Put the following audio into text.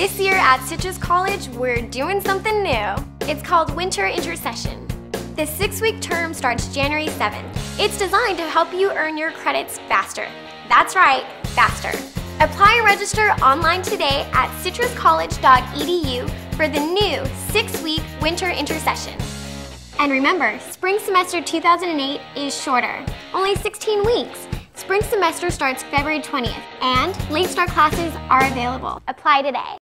This year at Citrus College, we're doing something new. It's called Winter Intersession. The six-week term starts January 7th. It's designed to help you earn your credits faster. That's right, faster. Apply and register online today at citruscollege.edu for the new six-week Winter Intersession. And remember, spring semester 2008 is shorter, only 16 weeks. Spring semester starts February 20th, and late start classes are available. Apply today.